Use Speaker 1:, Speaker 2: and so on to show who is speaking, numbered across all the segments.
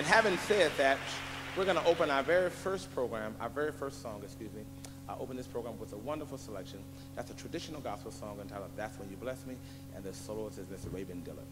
Speaker 1: And having said that, we're going to open our very first program, our very first song, excuse me. I open this program with a wonderful selection. That's a traditional gospel song entitled That's When You Bless Me, and the soloist is Mr. Raven Dillon.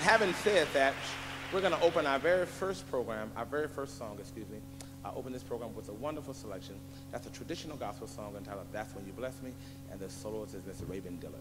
Speaker 1: Having said that, we're going to open our very first program, our very first song, excuse me. I open this program with a wonderful selection. That's a traditional gospel song entitled That's When You Bless Me, and the soloist is Mr. Raven Dillon.